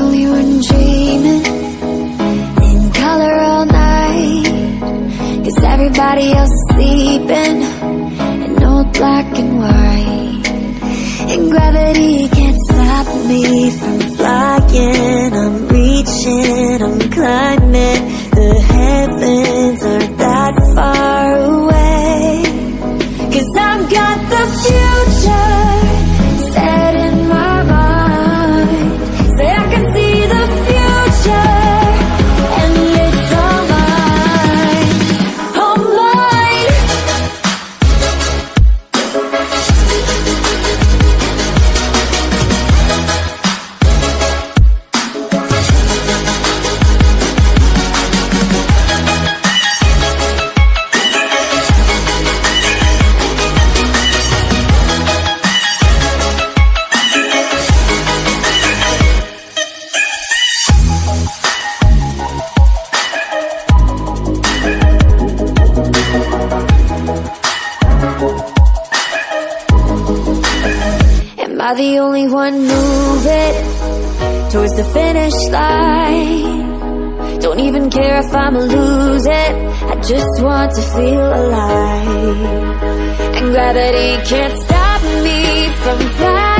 only one dreaming In color all night. Cause everybody else is sleeping In old black and white. And gravity can't stop me from flying. I'm reaching, I'm climbing I the only one moving towards the finish line? Don't even care if I'ma lose it. I just want to feel alive. And gravity can't stop me from flying.